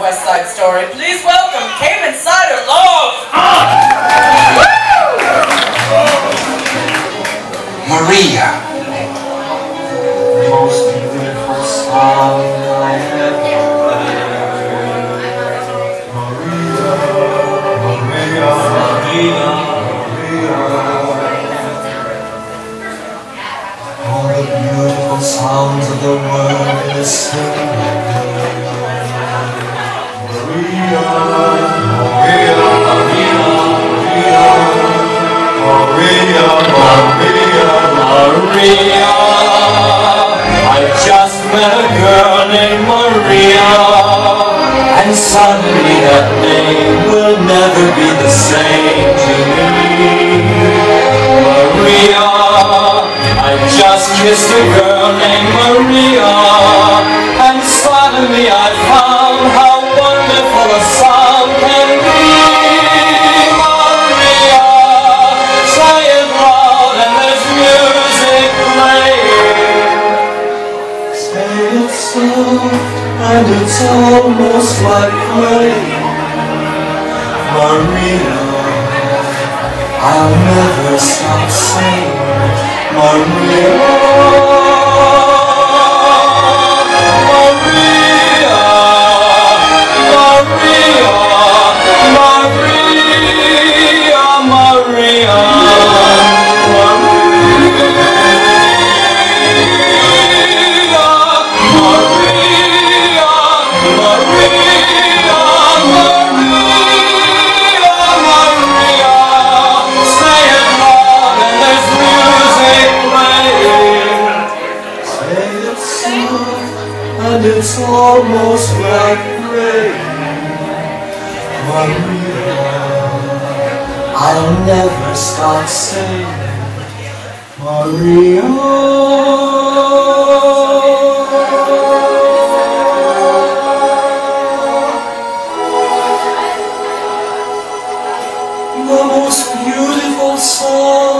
West Side Story. Please welcome Kamen Cider Love! Maria. Most beautiful song I have heard. Maria, Maria, Maria, Maria. All the beautiful sounds of the world is Maria. I just met a girl named Maria, and suddenly that name will never be the same to me. Maria, I just kissed a girl and it's almost like rain. Maria, I'll never stop saying Maria. and it's almost like rain. Maria, I'll never stop saying, Maria. The most beautiful song.